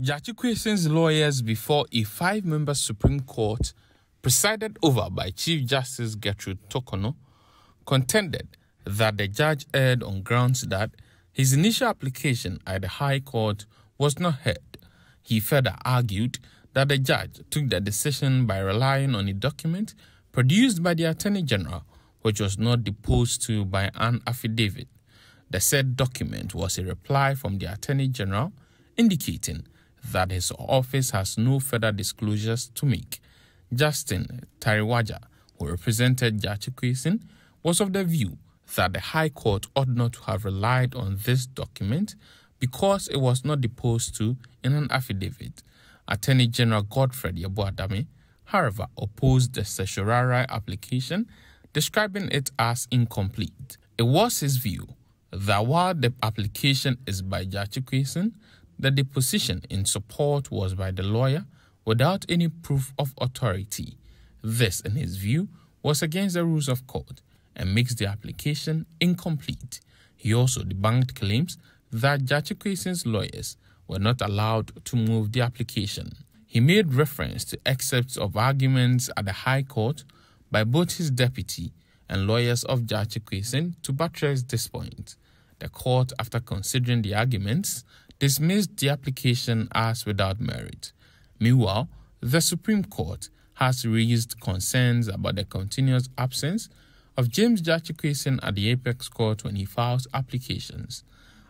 Quayson's lawyers before a five member Supreme Court, presided over by Chief Justice Gertrude Torkornoo, contended that the judge erred on grounds that his initial application at the High Court was not heard. He further argued that the judge took the decision by relying on a document produced by the Attorney General, which was not deposed to by an affidavit. The said document was a reply from the Attorney General indicating that his office has no further disclosures to make. Justin Teriwajah, who represented Gyakye was of the view that the High Court ought not to have relied on this document because it was not deposed to in an affidavit. Attorney General Godfred Yeboah-Dame, however, opposed the certiorari application, describing it as incomplete. It was his view that while the application is by Gyakye Quayson, the position in support was by the lawyer without any proof of authority. This, in his view, was against the rules of court and makes the application incomplete. He also debunked claims that Gyakye Quayson's lawyers were not allowed to move the application. He made reference to excerpts of arguments at the High Court by both his deputy and lawyers of Gyakye Quayson to buttress this point. The court, after considering the arguments, dismissed the application as without merit. Meanwhile, the Supreme Court has raised concerns about the continuous absence of James Gyakye at the Apex Court when he files applications.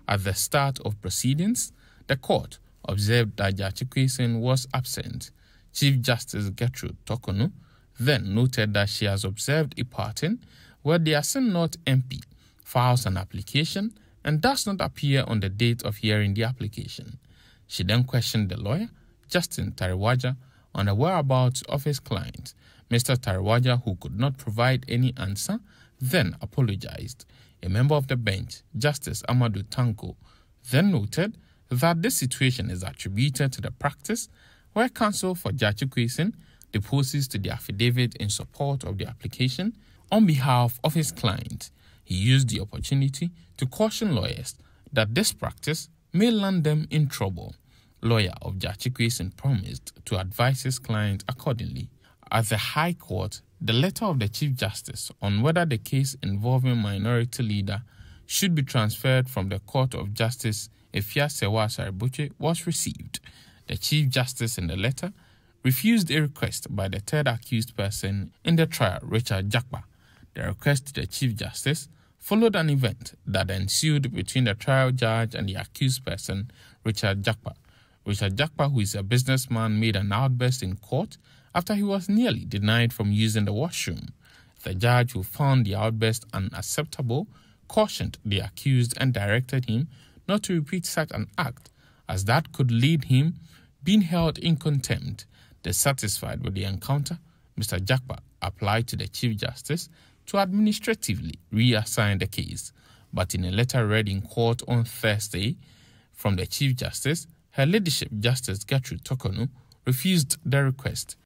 At the start of proceedings, the court observed that Gyakye was absent. Chief Justice Gertrude Torkornoo then noted that she has observed a pattern where the Assin North MP files an application and does not appear on the date of hearing the application. She then questioned the lawyer, Justin Teriwajah, on the whereabouts of his client. Mr. Teriwajah, who could not provide any answer, then apologized. A member of the bench, Justice Amadu Tanko, then noted that this situation is attributed to the practice where counsel for Gyakye Quayson deposes to the affidavit in support of the application on behalf of his client. He used the opportunity to caution lawyers that this practice may land them in trouble. Lawyer of Quayson promised to advise his client accordingly. At the High Court, the letter of the Chief Justice on whether the case involving minority leader should be transferred from the Court of Justice Efia Serwah Asare-Botwe was received. The Chief Justice in the letter refused a request by the third accused person in the trial, Richard Jakpa. The request to the Chief Justice followed an event that ensued between the trial judge and the accused person, Richard Jakpa. Richard Jakpa, who is a businessman, made an outburst in court after he was nearly denied from using the washroom. The judge, who found the outburst unacceptable, cautioned the accused and directed him not to repeat such an act, as that could lead him being held in contempt. Dissatisfied with the encounter, Mr. Jakpa applied to the Chief Justice to administratively reassign the case. But in a letter read in court on Thursday from the Chief Justice, her ladyship Justice Gertrude Torkornoo refused the request.